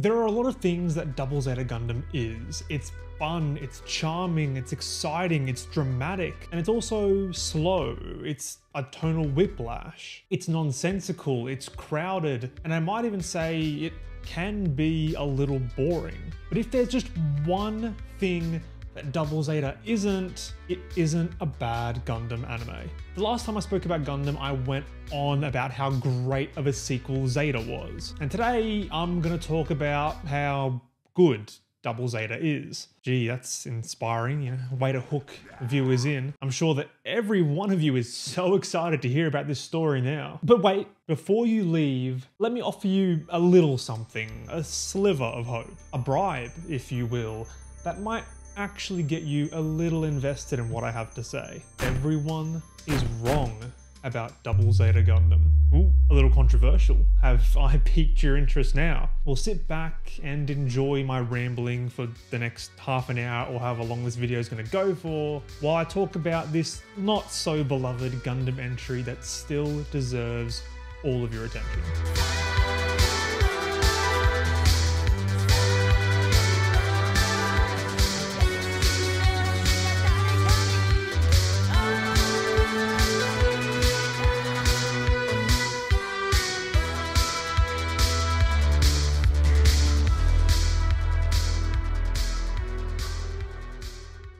There are a lot of things that Double Zeta Gundam is. It's fun, it's charming, it's exciting, it's dramatic, and it's also slow. It's a tonal whiplash. It's nonsensical, it's crowded, and I might even say it can be a little boring. But if there's just one thing that Double Zeta isn't, it isn't a bad Gundam anime. The last time I spoke about Gundam, I went on about how great of a sequel Zeta was. And today I'm gonna talk about how good Double Zeta is. Gee, that's inspiring, you know, a way to hook viewers in. I'm sure that every one of you is so excited to hear about this story now. But wait, before you leave, let me offer you a little something, a sliver of hope, a bribe, if you will, that might actually get you a little invested in what I have to say. Everyone is wrong about Double Zeta Gundam. Ooh, a little controversial. Have I piqued your interest now? Well, sit back and enjoy my rambling for the next half an hour or however long this video is going to go for while I talk about this not so beloved Gundam entry that still deserves all of your attention.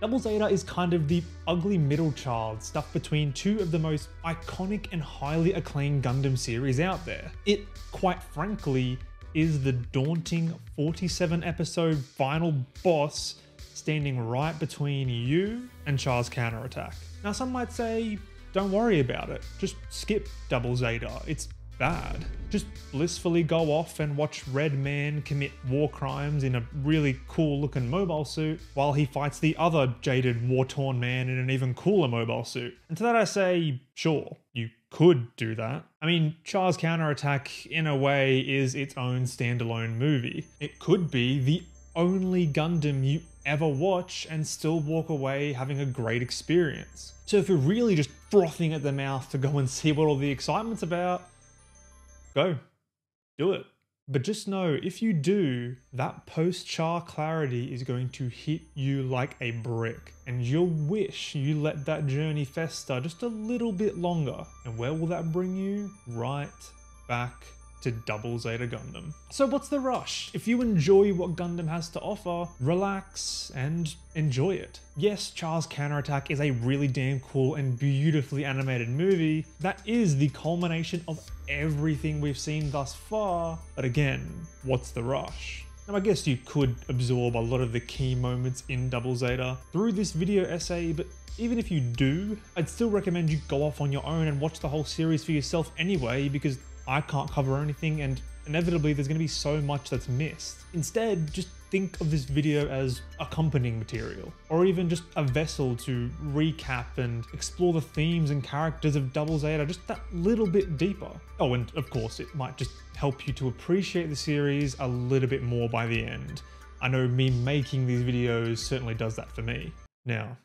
Double Zeta is kind of the ugly middle child stuck between two of the most iconic and highly acclaimed Gundam series out there. It, quite frankly, is the daunting 47 episode final boss standing right between you and Char's counterattack. Now, some might say, don't worry about it, just skip Double Zeta, it's bad. Just blissfully go off and watch Red Man commit war crimes in a really cool looking mobile suit while he fights the other jaded war torn man in an even cooler mobile suit. And to that I say, sure, you could do that. I mean, Char's counterattack, in a way, is its own standalone movie. It could be the only Gundam you ever watch and still walk away having a great experience. So if you're really just frothing at the mouth to go and see what all the excitement's about, go, do it. But just know if you do, that post char clarity is going to hit you like a brick, and you'll wish you let that journey fester just a little bit longer. And where will that bring you? Right back to Double Zeta Gundam. So what's the rush? If you enjoy what Gundam has to offer, relax and enjoy it. Yes, Char's Counterattack is a really damn cool and beautifully animated movie that is the culmination of everything we've seen thus far, but again, what's the rush? Now I guess you could absorb a lot of the key moments in Double Zeta through this video essay, but even if you do, I'd still recommend you go off on your own and watch the whole series for yourself anyway, because I can't cover anything and inevitably there's going to be so much that's missed. Instead, just think of this video as accompanying material, or even just a vessel to recap and explore the themes and characters of Double Zeta just that little bit deeper. Oh, and of course, it might just help you to appreciate the series a little bit more by the end. I know me making these videos certainly does that for me. Now,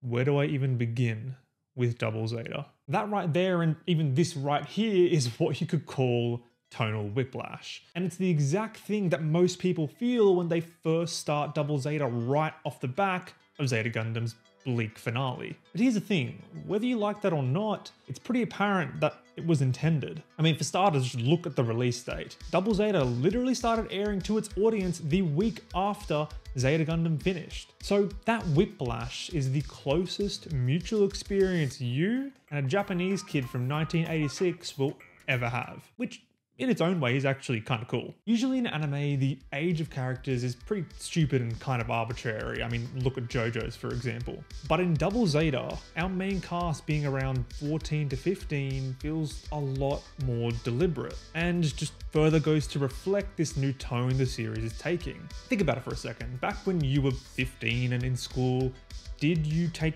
where do I even begin with Double Zeta? That right there and even this right here is what you could call tonal whiplash. And it's the exact thing that most people feel when they first start Double Zeta right off the back of Zeta Gundam's bleak finale. But here's the thing, whether you like that or not, it's pretty apparent that it was intended. I mean, for starters, look at the release date. Double Zeta literally started airing to its audience the week after Zeta Gundam finished. So that whiplash is the closest mutual experience you and a Japanese kid from 1986 will ever have, which in its own way is actually kind of cool. Usually in anime, the age of characters is pretty stupid and kind of arbitrary. I mean, look at JoJo's for example. But in Double Zeta, our main cast being around 14 to 15 feels a lot more deliberate and just further goes to reflect this new tone the series is taking. Think about it for a second. Back when you were 15 and in school, did you take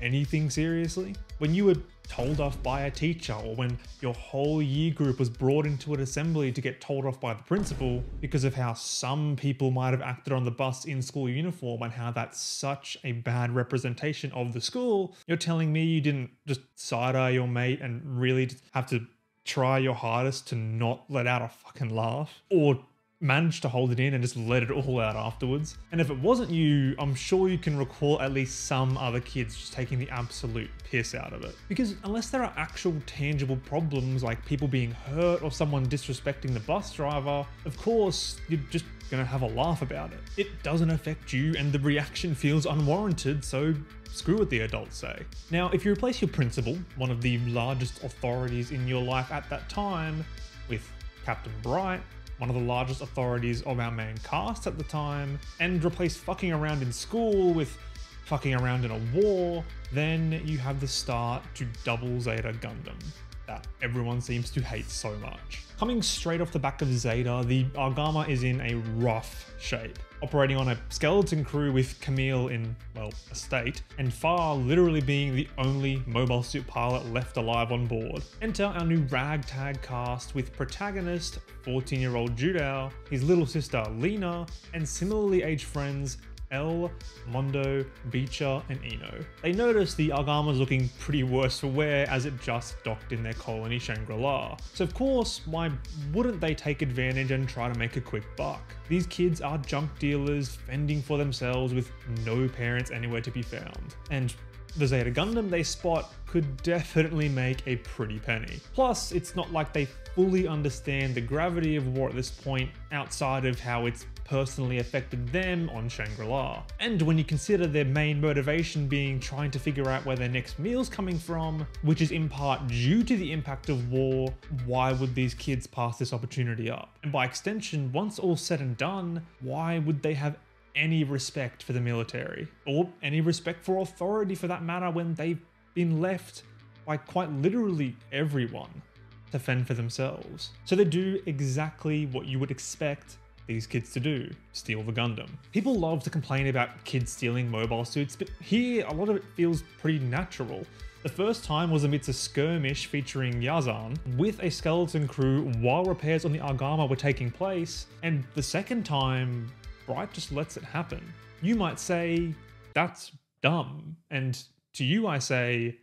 anything seriously? When you were told off by a teacher or when your whole year group was brought into an assembly to get told off by the principal because of how some people might have acted on the bus in school uniform and how that's such a bad representation of the school, you're telling me you didn't just side eye your mate and really have to try your hardest to not let out a fucking laugh? Or managed to hold it in and just let it all out afterwards. And if it wasn't you, I'm sure you can recall at least some other kids just taking the absolute piss out of it. Because unless there are actual tangible problems like people being hurt or someone disrespecting the bus driver, of course, you're just gonna have a laugh about it. It doesn't affect you and the reaction feels unwarranted, so screw what the adults say. Now, if you replace your principal, one of the largest authorities in your life at that time, with Captain Bright, one of the largest authorities of our main cast at the time, and replace fucking around in school with fucking around in a war, then you have the start to Double Zeta Gundam that everyone seems to hate so much. Coming straight off the back of Zeta, the Argama is in a rough shape. Operating on a skeleton crew with Camille in, well, a state, and Fa literally being the only mobile suit pilot left alive on board. Enter our new ragtag cast with protagonist 14 year old Judau, his little sister Lena, and similarly aged friends Elle, Mondo, Beecher, and Iino. They notice the Argama's looking pretty worse for wear as it just docked in their colony Shangri-La. So of course, why wouldn't they take advantage and try to make a quick buck? These kids are junk dealers fending for themselves with no parents anywhere to be found. And the Zeta Gundam they spot could definitely make a pretty penny. Plus, it's not like they fully understand the gravity of war at this point outside of how it's personally affected them on Shangri-La. And when you consider their main motivation being trying to figure out where their next meal's coming from, which is in part due to the impact of war, why would these kids pass this opportunity up? And by extension, once all said and done, why would they have any respect for the military or any respect for authority for that matter when they've been left by quite literally everyone to fend for themselves. So they do exactly what you would expect these kids to do steal the Gundam. People love to complain about kids stealing mobile suits, but here a lot of it feels pretty natural. The first time was amidst a skirmish featuring Yazan with a skeleton crew while repairs on the Argama were taking place, and the second time Bright just lets it happen. You might say, that's dumb. And to you, I say,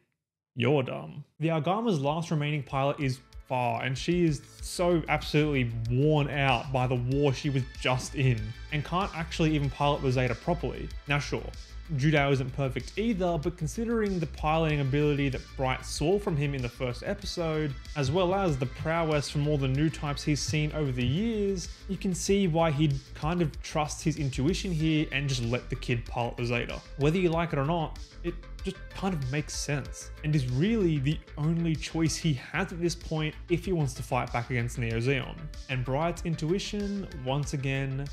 you're dumb. The Argama's last remaining pilot is Fa, and she is so absolutely worn out by the war she was just in, and can't actually even pilot the Zeta properly. Now, sure, Judau isn't perfect either, but considering the piloting ability that Bright saw from him in the first episode, as well as the prowess from all the new types he's seen over the years, you can see why he'd kind of trust his intuition here and just let the kid pilot the Zeta. Whether you like it or not, it just kind of makes sense and is really the only choice he has at this point if he wants to fight back against Neo Zeon. And Bright's intuition, once again,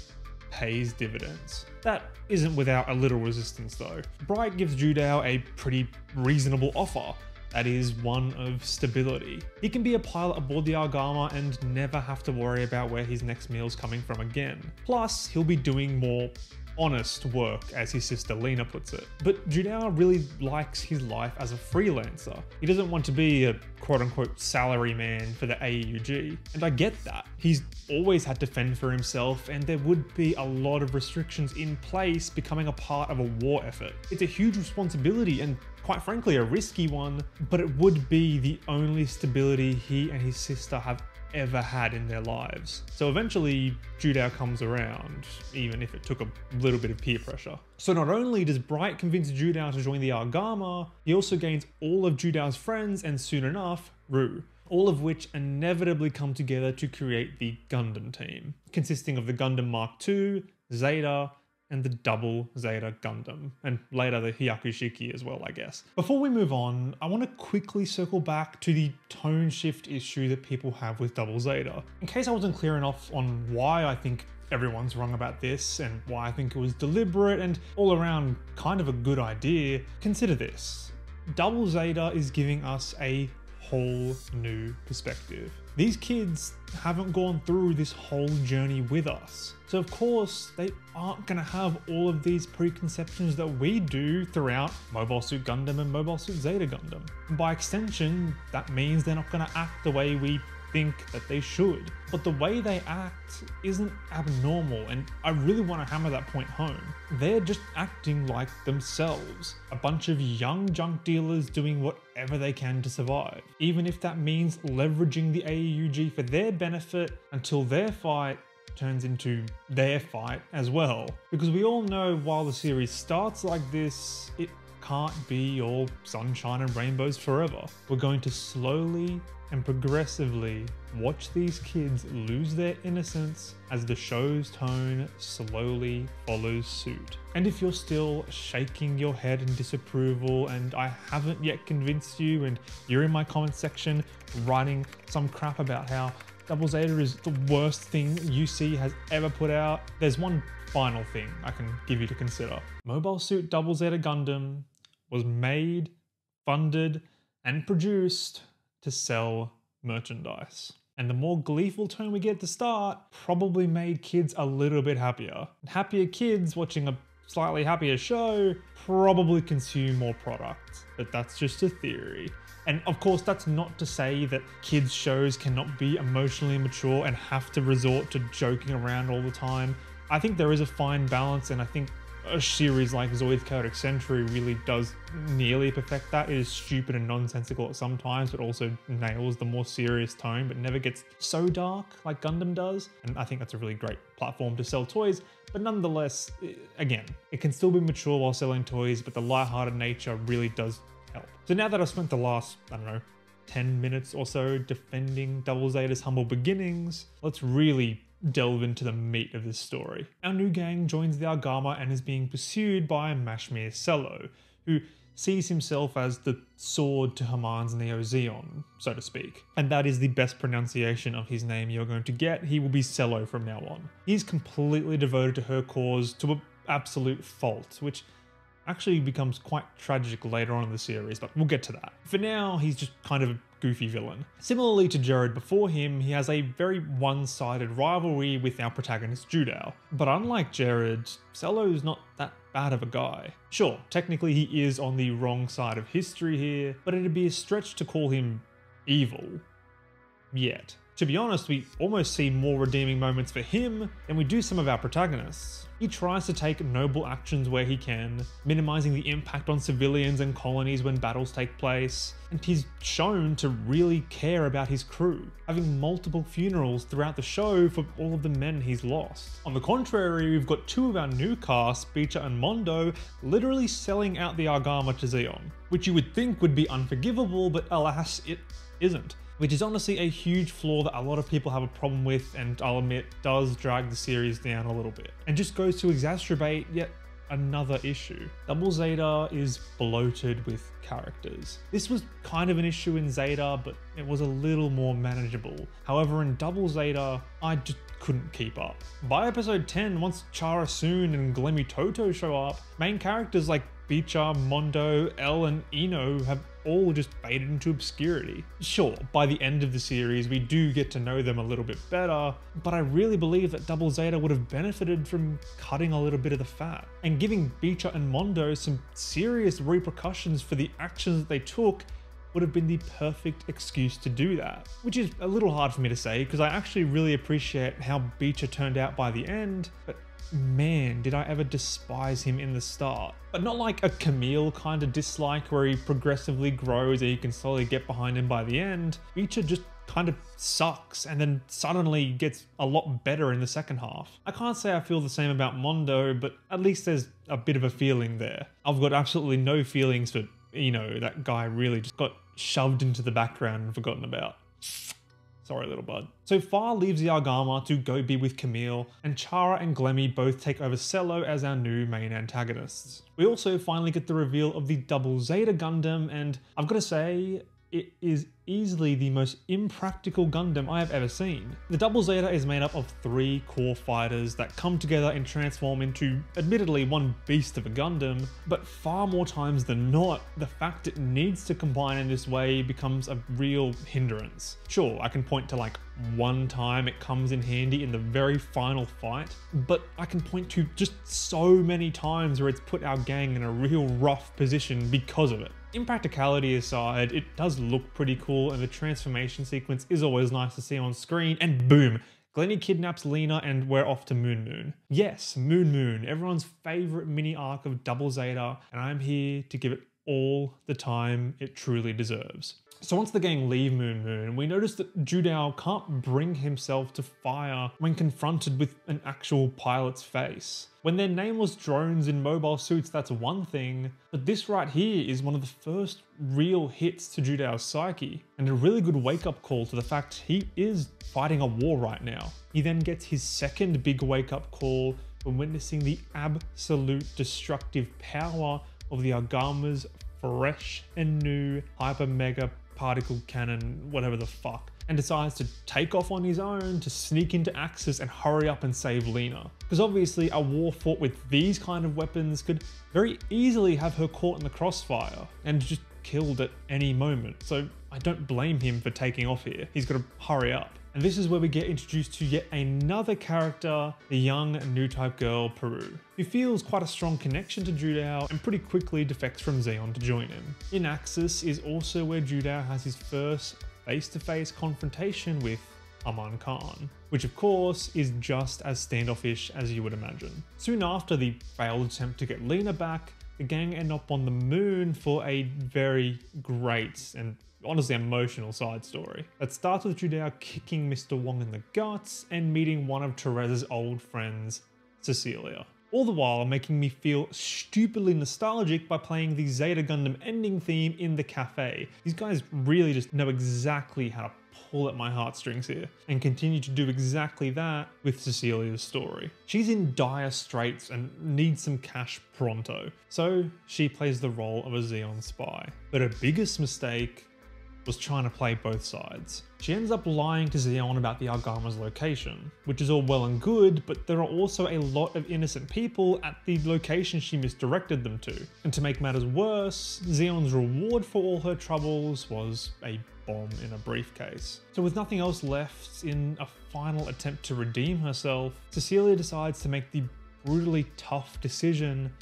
pays dividends. That isn't without a little resistance though. Bright gives Judau a pretty reasonable offer, that is one of stability. He can be a pilot aboard the Argama and never have to worry about where his next meal's coming from again. Plus, he'll be doing more honest work, as his sister Lena puts it. But Judau really likes his life as a freelancer. He doesn't want to be a quote unquote salary man for the AEUG. And I get that. He's always had to fend for himself, and there would be a lot of restrictions in place becoming a part of a war effort. It's a huge responsibility and quite frankly a risky one, but it would be the only stability he and his sister have ever had in their lives. So eventually, Judau comes around, even if it took a little bit of peer pressure. So not only does Bright convince Judau to join the Argama, he also gains all of Judau's friends and soon enough, Rue. All of which inevitably come together to create the Gundam team, consisting of the Gundam Mark II, Zeta, and the double Zeta Gundam, and later the Hyakushiki as well, I guess. Before we move on, I want to quickly circle back to the tone shift issue that people have with double Zeta. In case I wasn't clear enough on why I think everyone's wrong about this and why I think it was deliberate and all around kind of a good idea, consider this. Double Zeta is giving us a whole new perspective. These kids haven't gone through this whole journey with us. So, of course, they aren't going to have all of these preconceptions that we do throughout Mobile Suit Gundam and Mobile Suit Zeta Gundam. by extension, that means they're not going to act the way we think that they should. But the way they act isn't abnormal, and I really want to hammer that point home. They're just acting like themselves. A bunch of young junk dealers doing whatever they can to survive, even if that means leveraging the AEUG for their benefit until their fight turns into their fight as well. Because we all know while the series starts like this, it can't be all sunshine and rainbows forever. We're going to slowly and progressively watch these kids lose their innocence as the show's tone slowly follows suit. And if you're still shaking your head in disapproval and I haven't yet convinced you and you're in my comment section writing some crap about how Double Zeta is the worst thing UC has ever put out, there's one final thing I can give you to consider. Mobile Suit Double Zeta Gundam was made, funded, and produced to sell merchandise. And the more gleeful tone we get to start probably made kids a little bit happier. Happier kids watching a slightly happier show probably consume more product, but that's just a theory. And of course, that's not to say that kids' shows cannot be emotionally mature and have to resort to joking around all the time. I think there is a fine balance, and I think a series like Zoids Chaotic Century really does nearly perfect that. It is stupid and nonsensical at some times, but also nails the more serious tone, but never gets so dark like Gundam does. And I think that's a really great platform to sell toys. But nonetheless, again, it can still be mature while selling toys, but the light-hearted nature really does help. So now that I've spent the last, I don't know, 10 minutes or so defending Double Zeta's humble beginnings, let's really delve into the meat of this story. Our new gang joins the Argama and is being pursued by Mashymre Cello, who sees himself as the sword to Haman's Neo Zeon, so to speak. And that is the best pronunciation of his name you're going to get. He will be Sello from now on. He's completely devoted to her cause to an absolute fault, which actually becomes quite tragic later on in the series, but we'll get to that. For now, he's just kind of goofy villain. Similarly to Jerid before him, he has a very one-sided rivalry with our protagonist Judau. But unlike Jerid, Cello's not that bad of a guy. Sure, technically he is on the wrong side of history here, but it'd be a stretch to call him evil. Yet. To be honest, we almost see more redeeming moments for him than we do some of our protagonists. He tries to take noble actions where he can, minimizing the impact on civilians and colonies when battles take place, and he's shown to really care about his crew, having multiple funerals throughout the show for all of the men he's lost. On the contrary, we've got two of our new cast, Beecher and Mondo, literally selling out the Argama to Zeon, which you would think would be unforgivable, but alas, it isn't which is honestly a huge flaw that a lot of people have a problem with and I'll admit does drag the series down a little bit and just goes to exacerbate yet another issue. Double Zeta is bloated with characters. This was kind of an issue in Zeta, but it was a little more manageable. However, in Double Zeta, I just couldn't keep up. By episode 10, once Chara Soon and Glemy Toto show up, main characters like Beecher, Mondo, Elle, and Iino have all just faded into obscurity. Sure, by the end of the series, we do get to know them a little bit better, but I really believe that Double Zeta would have benefited from cutting a little bit of the fat and giving Beecher and Mondo some serious repercussions for the actions that they took would have been the perfect excuse to do that. Which is a little hard for me to say because I actually really appreciate how Beecher turned out by the end, but man, did I ever despise him in the start. But not like a Camille kind of dislike where he progressively grows and you can slowly get behind him by the end. Beecher just kind of sucks and then suddenly gets a lot better in the second half. I can't say I feel the same about Mondo, but at least there's a bit of a feeling there. I've got absolutely no feelings for, you know, that guy really just got shoved into the background and forgotten about. Sorry, little bud. So Fa leaves the Argama to go be with Camille, and Chara and Glemy both take over Cello as our new main antagonists. We also finally get the reveal of the Double Zeta Gundam, and I've got to say, it is easily the most impractical Gundam I have ever seen. The Double Zeta is made up of three core fighters that come together and transform into, admittedly, one beast of a Gundam, but far more times than not, the fact it needs to combine in this way becomes a real hindrance. Sure, I can point to like one time it comes in handy in the very final fight, but I can point to just so many times where it's put our gang in a real rough position because of it. Impracticality aside, it does look pretty cool and the transformation sequence is always nice to see on screen and boom, Glemy kidnaps Lena and we're off to Moon Moon. Yes, Moon Moon, everyone's favorite mini arc of Double Zeta, and I'm here to give it all the time it truly deserves. So once the gang leave Moon Moon, we notice that Judau can't bring himself to fire when confronted with an actual pilot's face. When they're nameless drones in mobile suits, that's one thing, but this right here is one of the first real hits to Judau's psyche, and a really good wake up call to the fact he is fighting a war right now. He then gets his second big wake up call when witnessing the absolute destructive power of the Argama's fresh and new hyper mega particle cannon, whatever the fuck, and decides to take off on his own to sneak into Axis and hurry up and save Lena. Because obviously a war fought with these kind of weapons could very easily have her caught in the crossfire and just killed at any moment. So I don't blame him for taking off here. He's got to hurry up. And this is where we get introduced to yet another character, the young new type girl Puru, who feels quite a strong connection to Judau and pretty quickly defects from Zeon to join him. In Axis is also where Judau has his first face-to-face -face confrontation with Haman Karn, which of course is just as standoffish as you would imagine. Soon after the failed attempt to get Lena back, the gang end up on the moon for a very great and honestly emotional side story that starts with Judau kicking Mr. Wong in the guts and meeting one of Torres's old friends, Cecilia. All the while making me feel stupidly nostalgic by playing the Zeta Gundam ending theme in the cafe. These guys really just know exactly how to pull at my heartstrings here and continue to do exactly that with Cecilia's story. She's in dire straits and needs some cash pronto, so she plays the role of a Zeon spy. But her biggest mistake was trying to play both sides. She ends up lying to Zeon about the Argama's location, which is all well and good, but there are also a lot of innocent people at the location she misdirected them to. And to make matters worse, Zeon's reward for all her troubles was a bomb in a briefcase. So with nothing else left in a final attempt to redeem herself, Cecilia decides to make the brutally tough decision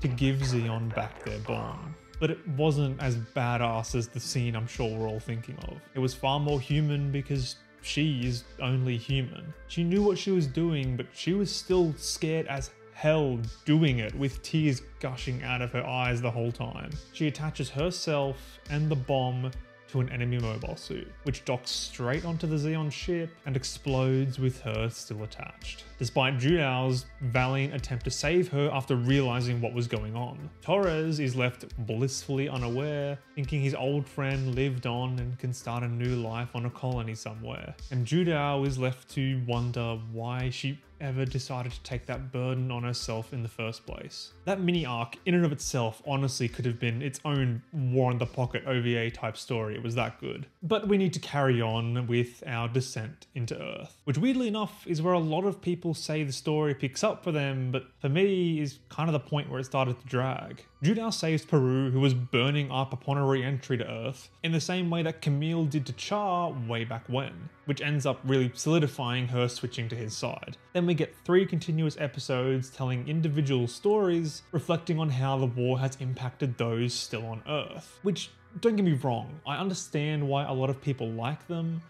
to give Zeon back their bomb but it wasn't as badass as the scene I'm sure we're all thinking of. It was far more human because she is only human. She knew what she was doing, but she was still scared as hell doing it with tears gushing out of her eyes the whole time. She attaches herself and the bomb to an enemy mobile suit, which docks straight onto the Zeon ship and explodes with her still attached, despite Judau's valiant attempt to save her after realizing what was going on. Torres is left blissfully unaware, thinking his old friend lived on and can start a new life on a colony somewhere, and Judau is left to wonder why she ever decided to take that burden on herself in the first place. That mini arc, in and of itself, honestly could have been its own War in the Pocket OVA type story. It was that good. But we need to carry on with our descent into Earth, which weirdly enough is where a lot of people say the story picks up for them, but for me is kind of the point where it started to drag. Judau saves Puru, who was burning up upon a re-entry to Earth, in the same way that Camille did to Char way back when, which ends up really solidifying her switching to his side. Then we get three continuous episodes telling individual stories, reflecting on how the war has impacted those still on Earth. Which, don't get me wrong, I understand why a lot of people like them,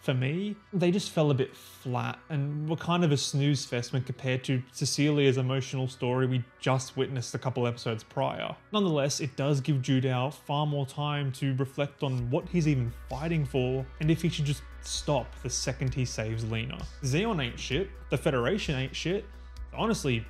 for me, they just fell a bit flat and were kind of a snooze fest when compared to Cecilia's emotional story we just witnessed a couple episodes prior. Nonetheless, it does give Judau far more time to reflect on what he's even fighting for and if he should just stop the second he saves Lena. Zeon ain't shit, the Federation ain't shit, honestly,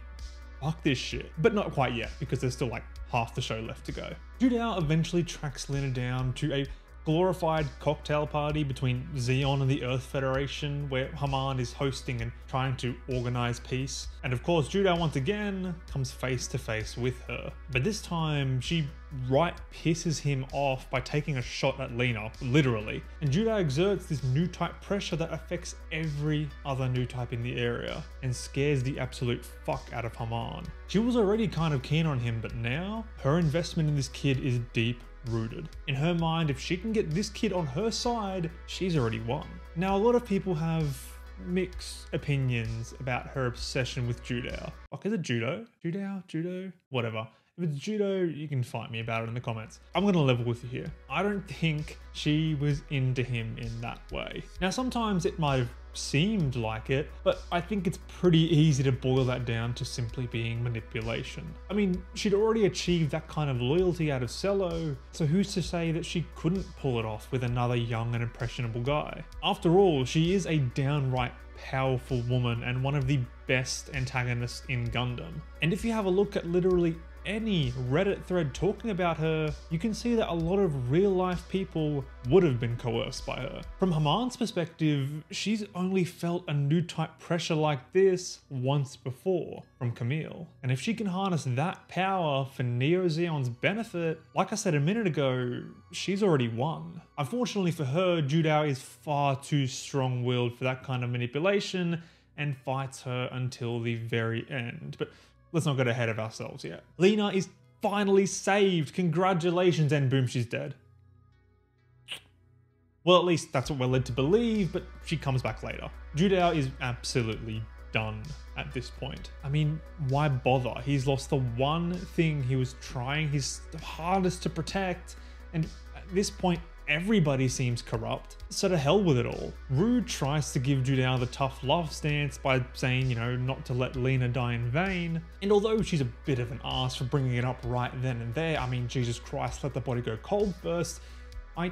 fuck this shit. But not quite yet, because there's still like half the show left to go. Judau eventually tracks Lena down to a glorified cocktail party between Zeon and the Earth Federation, where Haman is hosting and trying to organize peace. And of course, Judah once again comes face to face with her. But this time, she right pisses him off by taking a shot at Lena, literally. And Judah exerts this new type pressure that affects every other new type in the area and scares the absolute fuck out of Haman. She was already kind of keen on him, but now her investment in this kid is deep rooted. In her mind, if she can get this kid on her side, she's already won. Now, a lot of people have mixed opinions about her obsession with judo. Like, is it judo? Judo? Judo? Whatever. If it's judo, you can fight me about it in the comments. I'm gonna level with you here. I don't think she was into him in that way. Now, sometimes it might have seemed like it, but I think it's pretty easy to boil that down to simply being manipulation. I mean, she'd already achieved that kind of loyalty out of Cello, so who's to say that she couldn't pull it off with another young and impressionable guy? After all, she is a downright powerful woman and one of the best antagonists in Gundam. And if you have a look at literally any Reddit thread talking about her, you can see that a lot of real life people would have been coerced by her. From Haman's perspective, she's only felt a new type pressure like this once before from Camille. And if she can harness that power for Neo Zeon's benefit, like I said a minute ago, she's already won. Unfortunately for her, Judau is far too strong willed for that kind of manipulation and fights her until the very end. But let's not get ahead of ourselves yet. Lena is finally saved. Congratulations, and boom, she's dead. Well, at least that's what we're led to believe, but she comes back later. Judau is absolutely done at this point. I mean, why bother? He's lost the one thing he was trying his hardest to protect, and at this point, everybody seems corrupt. So to hell with it all. Rue tries to give Judau the tough love stance by saying, you know, not to let Lena die in vain. And although she's a bit of an ass for bringing it up right then and there, I mean, Jesus Christ, let the body go cold first, I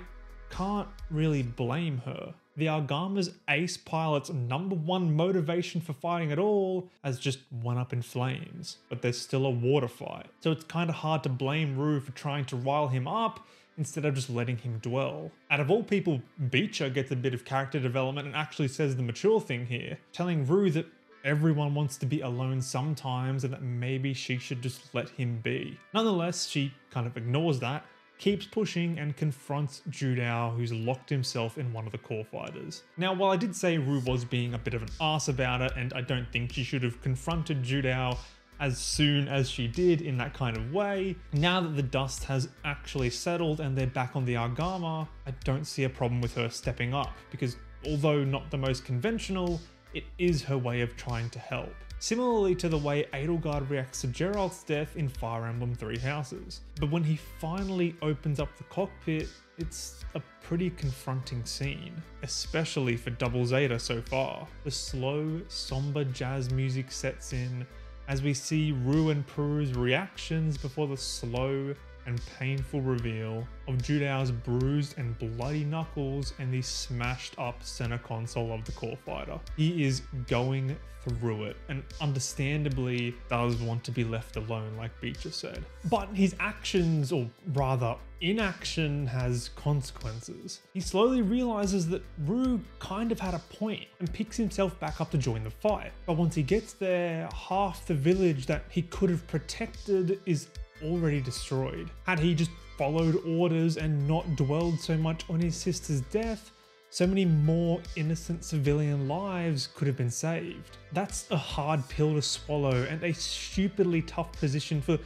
can't really blame her. The Argama's ace pilot's number one motivation for fighting at all has just went up in flames, but there's still a water fight. So it's kind of hard to blame Rue for trying to rile him up instead of just letting him dwell. Out of all people, Beecher gets a bit of character development and actually says the mature thing here, telling Rue that everyone wants to be alone sometimes and that maybe she should just let him be. Nonetheless, she kind of ignores that, keeps pushing and confronts Judau who's locked himself in one of the core fighters. Now while I did say Rue was being a bit of an ass about it and I don't think she should have confronted Judau as soon as she did in that kind of way. Now that the dust has actually settled and they're back on the Argama, I don't see a problem with her stepping up because although not the most conventional, it is her way of trying to help. Similarly to the way Edelgard reacts to Jeralt's death in Fire Emblem Three Houses. But when he finally opens up the cockpit, it's a pretty confronting scene, especially for Double Zeta so far. The slow, somber jazz music sets in, as we see Rue and Puru's reactions before the slow and painful reveal of Judau's bruised and bloody knuckles and the smashed up center console of the core fighter. He is going through it and understandably does want to be left alone like Beecher said. But his actions, or rather inaction, has consequences. He slowly realizes that Rue kind of had a point and picks himself back up to join the fight. But once he gets there, half the village that he could have protected is already destroyed. Had he just followed orders and not dwelled so much on his sister's death, so many more innocent civilian lives could have been saved. That's a hard pill to swallow and a stupidly tough position for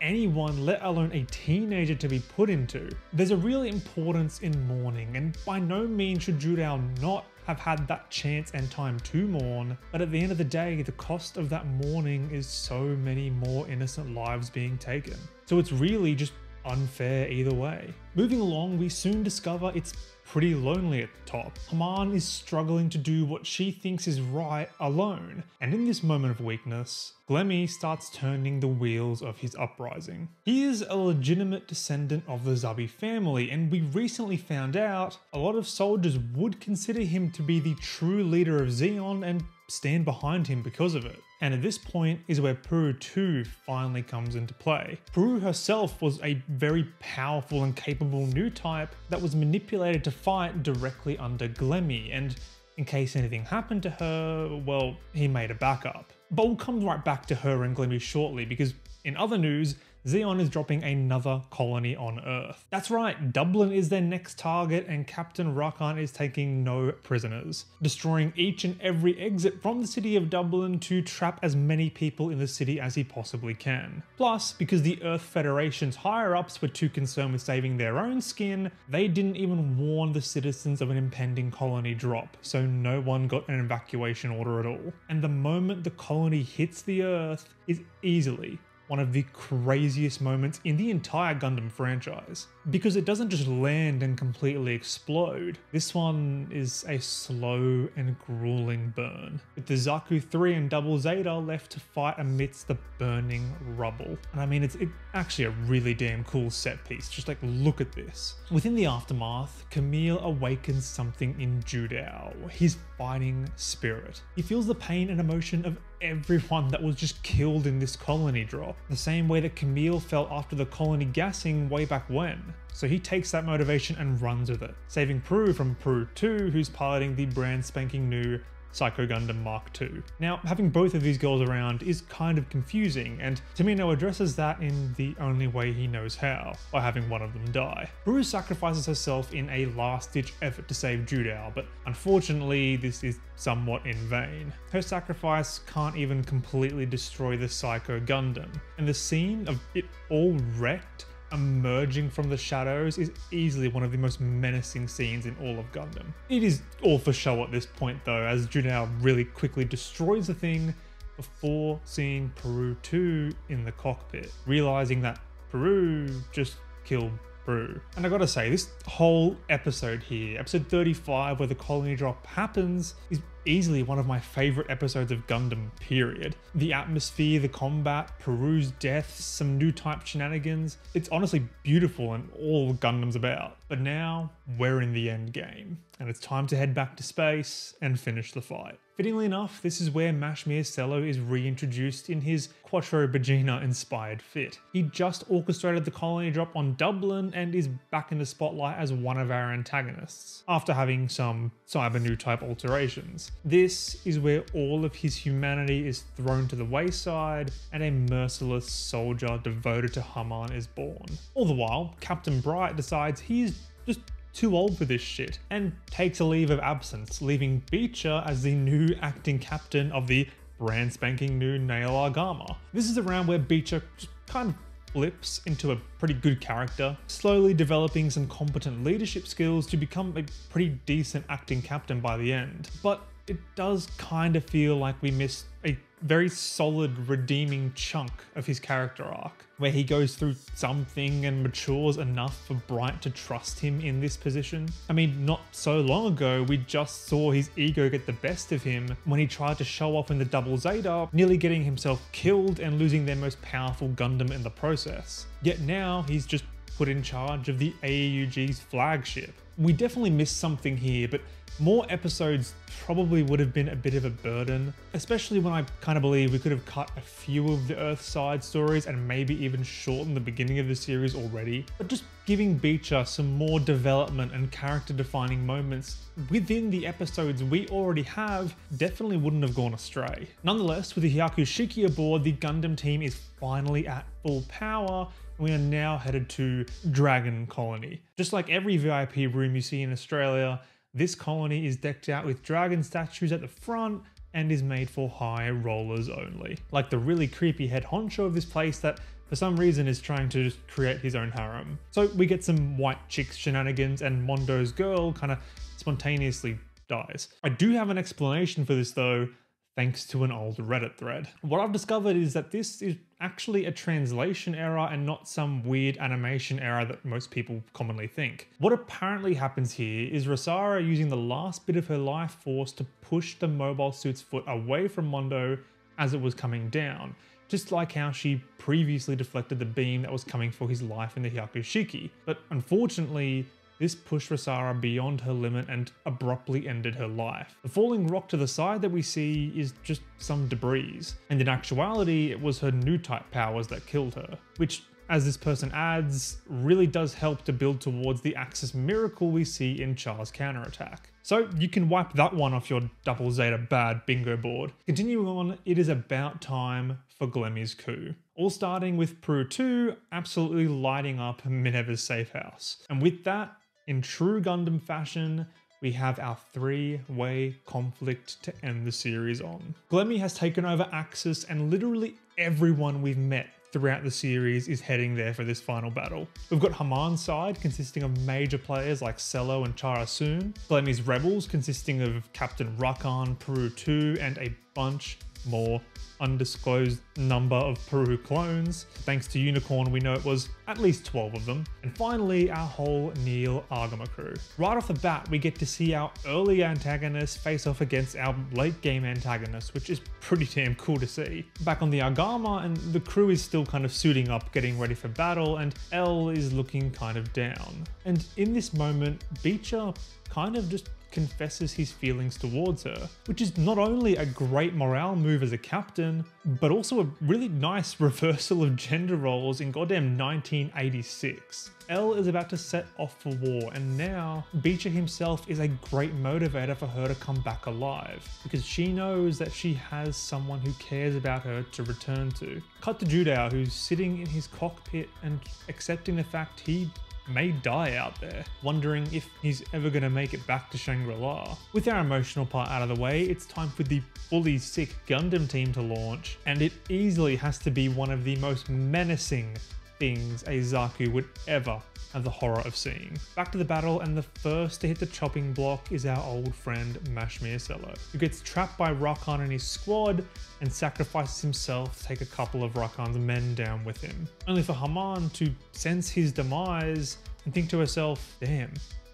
anyone, let alone a teenager, to be put into. There's a real importance in mourning, and by no means should Judau not have had that chance and time to mourn, but at the end of the day, the cost of that mourning is so many more innocent lives being taken. So it's really just unfair either way. Moving along, we soon discover it's pretty lonely at the top. Haman is struggling to do what she thinks is right alone, and in this moment of weakness, Glemy starts turning the wheels of his uprising. He is a legitimate descendant of the Zabi family, and we recently found out a lot of soldiers would consider him to be the true leader of Zeon and stand behind him because of it. And at this point is where Puru 2 finally comes into play. Puru herself was a very powerful and capable new type that was manipulated to fight directly under Glemy, and in case anything happened to her, well, he made a backup. But we'll come right back to her and Glemy shortly because in other news, Zeon is dropping another colony on Earth. That's right, Dublin is their next target and Captain Rakan is taking no prisoners, destroying each and every exit from the city of Dublin to trap as many people in the city as he possibly can. Plus, because the Earth Federation's higher-ups were too concerned with saving their own skin, they didn't even warn the citizens of an impending colony drop, so no one got an evacuation order at all. And the moment the colony hits the Earth is easily one of the craziest moments in the entire Gundam franchise. Because it doesn't just land and completely explode, this one is a slow and grueling burn, with the Zaku 3 and Double Zeta left to fight amidst the burning rubble. And I mean, it's it, actually a really damn cool set piece, just like look at this. Within the aftermath, Camille awakens something in Judau, his fighting spirit. He feels the pain and emotion of everyone that was just killed in this colony drop, the same way that Camille felt after the colony gassing way back when. So he takes that motivation and runs with it, saving Puru from Puru 2, who's piloting the brand spanking new Psycho Gundam Mark II. Now, having both of these girls around is kind of confusing, and Tomino addresses that in the only way he knows how, by having one of them die. Puru sacrifices herself in a last-ditch effort to save Judau, but unfortunately this is somewhat in vain. Her sacrifice can't even completely destroy the Psycho Gundam, and the scene of it all wrecked emerging from the shadows is easily one of the most menacing scenes in all of Gundam. It is all for show at this point though, as Judau really quickly destroys the thing before seeing Puru 2 in the cockpit, realizing that Puru just killed Puru. And I gotta say, this whole episode here, episode 35, where the colony drop happens, is easily one of my favorite episodes of Gundam, period. The atmosphere, the combat, Puru's death, some new type shenanigans. It's honestly beautiful and all Gundam's about. But now we're in the end game, and it's time to head back to space and finish the fight. Fittingly enough, this is where Mashymre Cello is reintroduced in his Quattro Bajeena inspired fit. He just orchestrated the colony drop on Dublin and is back in the spotlight as one of our antagonists, after having some Cyber New type alterations. This is where all of his humanity is thrown to the wayside and a merciless soldier devoted to Haman is born. All the while, Captain Bright decides he's just too old for this shit and takes a leave of absence, leaving Beecher as the new acting captain of the brand spanking new Nahel Argama. This is around where Beecher kind of flips into a pretty good character, slowly developing some competent leadership skills to become a pretty decent acting captain by the end. But it does kind of feel like we missed a very solid redeeming chunk of his character arc, where he goes through something and matures enough for Bright to trust him in this position. I mean, not so long ago, we just saw his ego get the best of him when he tried to show off in the Double Zeta, nearly getting himself killed and losing their most powerful Gundam in the process. Yet now he's just put in charge of the AEUG's flagship. We definitely missed something here, but more episodes probably would have been a bit of a burden, especially when I kind of believe we could have cut a few of the Earth side stories and maybe even shortened the beginning of the series already. But just giving Beecher some more development and character defining moments within the episodes we already have definitely wouldn't have gone astray. Nonetheless, with the Hyakushiki aboard, the Gundam team is finally at full power we are now headed to Dragon Colony. Just like every VIP room you see in Australia, this colony is decked out with dragon statues at the front and is made for high rollers only. Like the really creepy head honcho of this place that for some reason is trying to just create his own harem. So we get some white chicks shenanigans and Mondo's girl kind of spontaneously dies. I do have an explanation for this though, thanks to an old Reddit thread. What I've discovered is that this is actually a translation error and not some weird animation error that most people commonly think. What apparently happens here is Rasara using the last bit of her life force to push the mobile suit's foot away from Mondo as it was coming down, just like how she previously deflected the beam that was coming for his life in the Hyakushiki. But unfortunately, this pushed Rasara beyond her limit and abruptly ended her life. The falling rock to the side that we see is just some debris, and in actuality, it was her new type powers that killed her, which as this person adds, really does help to build towards the Axis miracle we see in Char's counterattack. So you can wipe that one off your double zeta bad bingo board. Continuing on, it is about time for Glemy's coup. All starting with Puru 2 absolutely lighting up Minerva's safe house. And with that, in true Gundam fashion, we have our three-way conflict to end the series on. Glemy has taken over Axis and literally everyone we've met throughout the series is heading there for this final battle. We've got Haman's side consisting of major players like Cello and Chara Soon, Glemy's rebels consisting of Captain Rakan, Puru 2 and a bunch more undisclosed number of Puru clones. Thanks to Unicorn, we know it was at least 12 of them. And finally, our whole Nahel Argama crew. Right off the bat, we get to see our early antagonists face off against our late game antagonists, which is pretty damn cool to see. Back on the Argama, and the crew is still kind of suiting up, getting ready for battle, and Elle is looking kind of down. And in this moment, Beecher kind of just confesses his feelings towards her, which is not only a great morale move as a captain, but also a really nice reversal of gender roles in goddamn 1986. Elle is about to set off for war, and now Beecher himself is a great motivator for her to come back alive, because she knows that she has someone who cares about her to return to. Cut to Judau, who's sitting in his cockpit and accepting the fact he may die out there, wondering if he's ever going to make it back to Shangri-La. With our emotional part out of the way, it's time for the fully sick Gundam team to launch, and it easily has to be one of the most menacing things a Zaku would ever have the horror of seeing. Back to the battle, and the first to hit the chopping block is our old friend Mashymre Cello, who gets trapped by Rakan and his squad and sacrifices himself to take a couple of Rakan's men down with him. Only for Haman to sense his demise and think to herself, damn,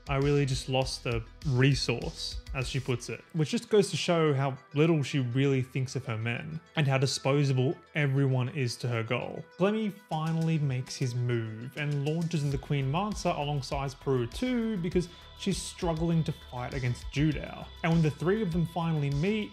I really just lost the resource, as she puts it, which just goes to show how little she really thinks of her men and how disposable everyone is to her goal. Glemy finally makes his move and launches into Queen Mansa alongside Puru Two because she's struggling to fight against Judau. And when the three of them finally meet,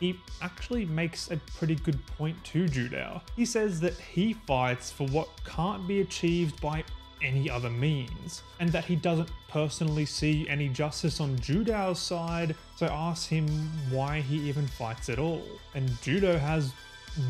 he actually makes a pretty good point to Judau. He says that he fights for what can't be achieved by any other means, and that he doesn't personally see any justice on Judau's side, so asks him why he even fights at all. And Judau has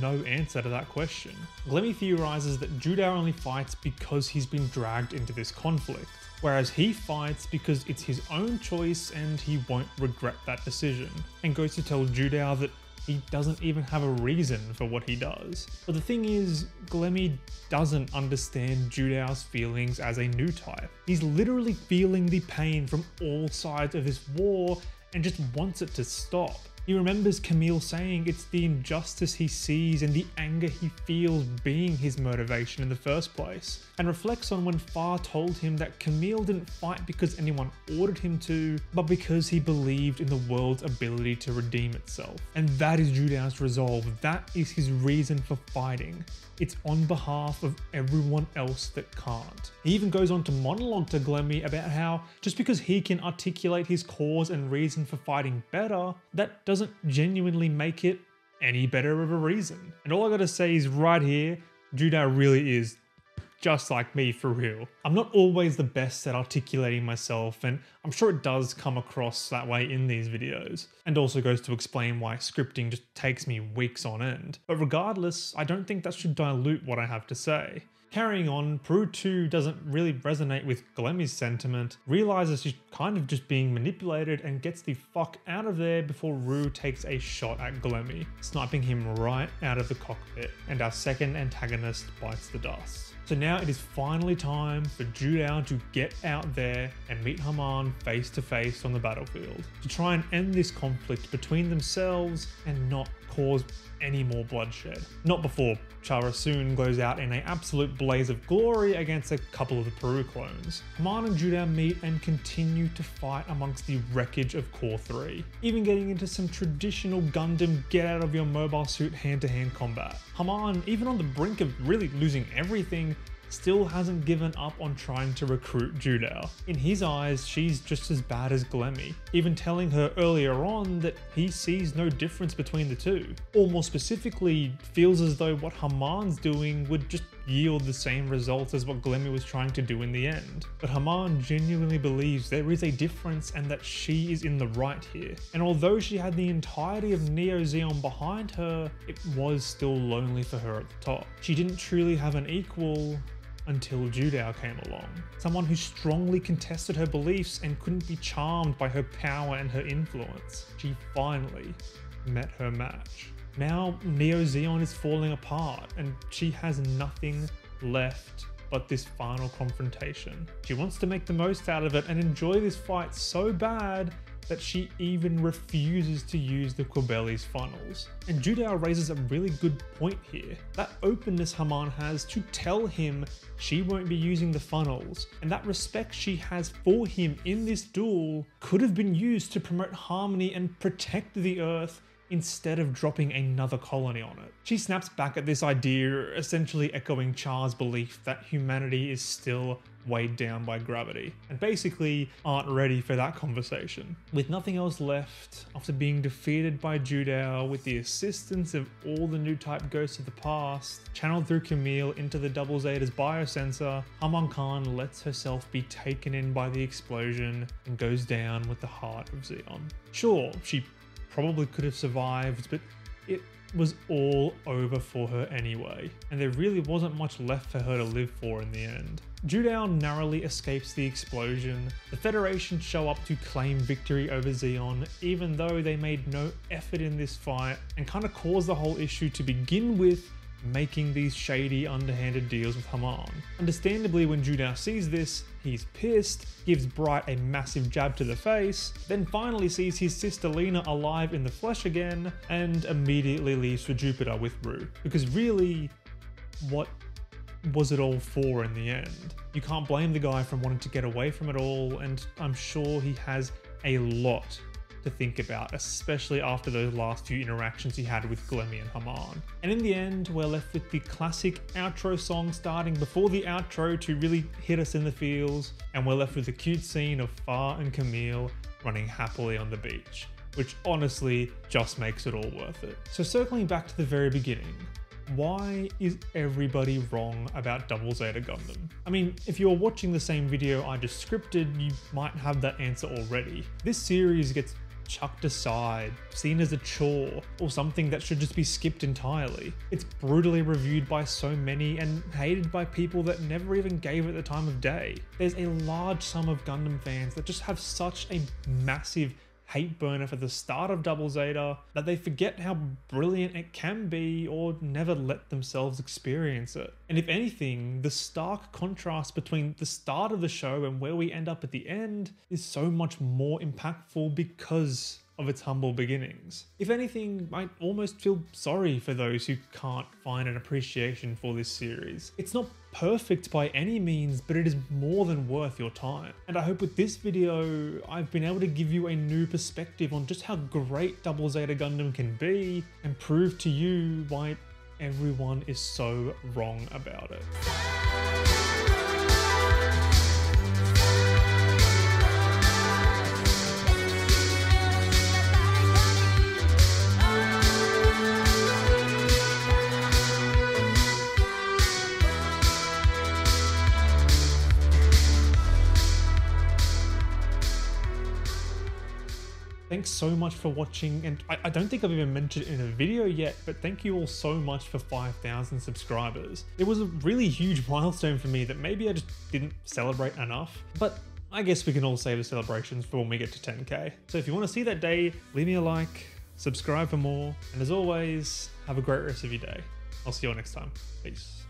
no answer to that question. Glemy theorizes that Judau only fights because he's been dragged into this conflict, whereas he fights because it's his own choice and he won't regret that decision, and goes to tell Judau that he doesn't even have a reason for what he does. But the thing is, Glemy doesn't understand Judau's feelings as a new type. He's literally feeling the pain from all sides of this war and just wants it to stop. He remembers Kamille saying it's the injustice he sees and the anger he feels being his motivation in the first place, and reflects on when Fa told him that Kamille didn't fight because anyone ordered him to, but because he believed in the world's ability to redeem itself. And that is Judau's resolve, that is his reason for fighting. It's on behalf of everyone else that can't. He even goes on to monologue to Glemy about how just because he can articulate his cause and reason for fighting better, that doesn't genuinely make it any better of a reason. And all I gotta say is right here, Judau really is just like me for real. I'm not always the best at articulating myself, and I'm sure it does come across that way in these videos, and also goes to explain why scripting just takes me weeks on end. But regardless, I don't think that should dilute what I have to say. Carrying on, Puru 2 doesn't really resonate with Glemy's sentiment, realizes she's kind of just being manipulated and gets the fuck out of there before Roux takes a shot at Glemy, sniping him right out of the cockpit, and our second antagonist bites the dust. So now it is finally time for Judau to get out there and meet Haman face to face on the battlefield to try and end this conflict between themselves and not cause any more bloodshed. Not before Chara Soon goes out in an absolute blaze of glory against a couple of the Puru clones. Haman and Judau meet and continue to fight amongst the wreckage of Core 3, even getting into some traditional Gundam get out of your mobile suit hand to hand combat. Haman, even on the brink of really losing everything, still hasn't given up on trying to recruit Judau. In his eyes, she's just as bad as Glemy, even telling her earlier on that he sees no difference between the two. Or more specifically, feels as though what Haman's doing would just yield the same results as what Glemy was trying to do in the end. But Haman genuinely believes there is a difference and that she is in the right here. And although she had the entirety of Neo Zeon behind her, it was still lonely for her at the top. She didn't truly have an equal until Judau came along. Someone who strongly contested her beliefs and couldn't be charmed by her power and her influence. She finally met her match. Now Neo Zeon is falling apart and she has nothing left but this final confrontation. She wants to make the most out of it and enjoy this fight so bad that she even refuses to use the Qubeley's funnels. And Judau raises a really good point here. That openness Haman has to tell him she won't be using the funnels, and that respect she has for him in this duel could have been used to promote harmony and protect the Earth instead of dropping another colony on it. She snaps back at this idea, essentially echoing Char's belief that humanity is still weighed down by gravity, and basically aren't ready for that conversation. With nothing else left, after being defeated by Judau with the assistance of all the new type ghosts of the past, channeled through Kamille into the Double Zeta's biosensor, Haman Karn lets herself be taken in by the explosion and goes down with the heart of Zeon. Sure, she probably could have survived, but it was all over for her anyway, and there really wasn't much left for her to live for in the end. Judau narrowly escapes the explosion. The Federation show up to claim victory over Zeon, even though they made no effort in this fight and kind of caused the whole issue to begin with making these shady, underhanded deals with Haman. Understandably, when Judau sees this, he's pissed, gives Bright a massive jab to the face, then finally sees his sister Leina alive in the flesh again, and immediately leaves for Jupiter with Roux. Because really, what was it all for in the end? You can't blame the guy from wanting to get away from it all, and I'm sure he has a lot to think about, especially after those last few interactions he had with Glemy and Haman. And in the end, we're left with the classic outro song starting before the outro to really hit us in the feels, and we're left with the cute scene of Fa and Kamille running happily on the beach, which honestly just makes it all worth it. So circling back to the very beginning, why is everybody wrong about Double Zeta Gundam? I mean, if you're watching the same video I just scripted, you might have that answer already. This series gets chucked aside, seen as a chore, or something that should just be skipped entirely. It's brutally reviewed by so many and hated by people that never even gave it the time of day. There's a large sum of Gundam fans that just have such a massive hate burner for the start of Double Zeta that they forget how brilliant it can be or never let themselves experience it. And if anything, the stark contrast between the start of the show and where we end up at the end is so much more impactful because of its humble beginnings. If anything, I almost feel sorry for those who can't find an appreciation for this series. It's not perfect by any means, but it is more than worth your time. And I hope with this video, I've been able to give you a new perspective on just how great Double Zeta Gundam can be and prove to you why everyone is so wrong about it. Thanks so much for watching, and I, I, don't think I've even mentioned it in a video yet, but thank you all so much for 5,000 subscribers. It was a really huge milestone for me that maybe I just didn't celebrate enough, but I guess we can all save the celebrations for when we get to 10k. So if you want to see that day, leave me a like, subscribe for more, and as always, have a great rest of your day. I'll see you all next time. Peace.